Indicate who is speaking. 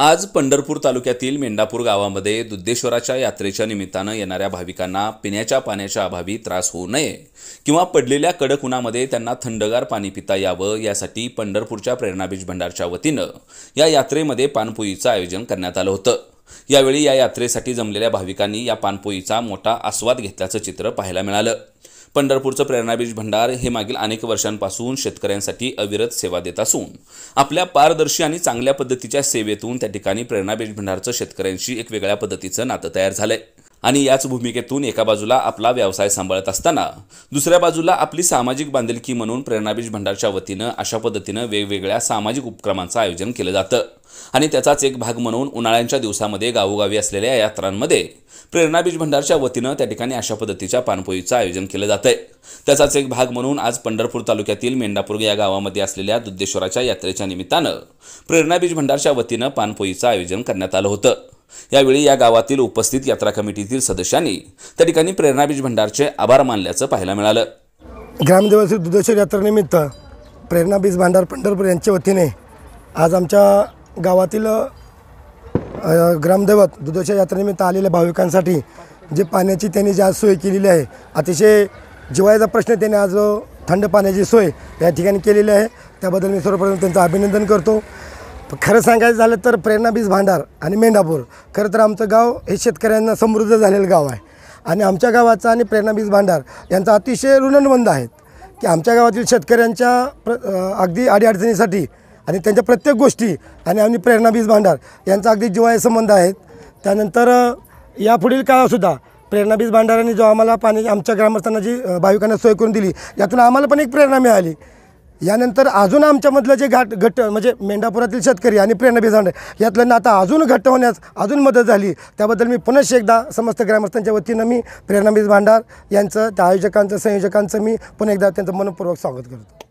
Speaker 1: आज पंढरपूर तालुक्यातील मेंढापूर गावामध्ये दुद्धेश्वराच्या यात्रेच्या निमित्तानं येणाऱ्या भाविकांना पिण्याच्या पाण्याच्या अभावी त्रास होऊ नये किंवा पडलेल्या कडक उन्हामध्ये त्यांना थंडगार पाणी पिता यावं यासाठी पंढरपूरच्या प्रेरणाबीज भंडारच्या वतीनं या यात्रेमध्ये पानपोईचं आयोजन करण्यात आलं होतं. यावेळी या यात्रेसाठी जमलेल्या भाविकांनी या पानपोईचा मोठा आस्वाद घेतल्याचं चित्र पाहायला मिळालं. पंढरपूरचं प्रेरणाबीज भंडार हे मागील अनेक वर्षांपासून शेतकऱ्यांसाठी अविरत सेवा देत असून आपल्या पारदर्शी आणि चांगल्या पद्धतीच्या सेवेतून त्या ठिकाणी प्रेरणाबीज भंडारचं शेतकऱ्यांशी एक वेगळ्या पद्धतीचं नातं तयार झालंय. आणि याच भूमिकेतून एका बाजूला आपला व्यवसाय सांभाळत असताना दुसऱ्या बाजूला आपली सामाजिक बांधिलकी म्हणून प्रेरणाबीज भंडारच्या वतीनं अशा पद्धतीनं वेगवेगळ्या सामाजिक उपक्रमांचं आयोजन केलं जातं. आणि त्याचाच एक भाग म्हणून उन्हाळ्यांच्या दिवसामध्ये गावोगावी असलेल्या यात्रांमध्ये प्रेरणाबीज भंडारच्या वतीनं त्या ठिकाणी अशा पद्धतीच्या पानपोईचं आयोजन केलं जातं त्याचाच एक भाग म्हणून आज पंढरपूर तालुक्यातील मेंढापूर या गावामध्ये असलेल्या दुद्धेश्वराच्या यात्रेच्या निमित्तानं प्रेरणाबीज भंडारच्या वतीनं पानपोईचं आयोजन करण्यात आलं होतं. यावेळी या गावातील उपस्थित यात्रा कमिटीतील सदस्यांनी त्या ठिकाणी प्रेरणाबीज भंडारचे आभार मानल्याचं पाहायला मिळालं.
Speaker 2: ग्रामदेवस्य दुधेश्वर यात्रेनिमित्त प्रेरणाबीज भांडार पंढरपूर यांच्या वतीने आज आमच्या गावातील ग्रामदैवत दुधेश्वर यात्रेनिमित्त आलेल्या भाविकांसाठी जे पाण्याची त्यांनी जी आज सोय केलेली आहे अतिशय जिवायचा प्रश्न त्यांनी आज थंड पाण्याची सोय या ठिकाणी केलेली आहे. त्याबद्दल मी सर्वप्रथम त्यांचं अभिनंदन करतो. खरं सांगायचं झालं तर प्रेरणाबीज भांडार आणि मेंढापूर. खरं तर आमचं गाव हे शेतकऱ्यांना समृद्ध झालेलं गाव आहे. आणि आमच्या गावाचा आणि प्रेरणाबीज भांडार यांचा अतिशय ऋणनबंध आहेत. की आमच्या गावातील शेतकऱ्यांच्या प्र अगदी अडीअडचणीसाठी आणि त्यांच्या प्रत्येक गोष्टी आणि आम्ही प्रेरणाबीज भांडार यांचा अगदी जिवाय संबंध आहेत. त्यानंतर यापुढील काळातसुद्धा प्रेरणाबीज भांडाराने भांडारांनी जो आम्हाला पाणी आमच्या ग्रामस्थांना जी भाविकांना सोय करून दिली यातून आम्हाला पण एक प्रेरणा मिळाली. यानंतर अजून आमच्यामधलं जे घाट घट्ट म्हणजे मेंढापुरातील शेतकरी आणि प्रेरणा बीज यातलं नातं अजून घट्ट होण्यास अजून मदत झाली. त्याबद्दल मी पुनश्च एकदा समस्त ग्रामस्थांच्या वतीनं मी प्रेरणा भांडार यांचं त्या आयोजकांचं संयोजकांचं मी पुन्हा एकदा त्यांचं मनपूर्वक स्वागत करतो.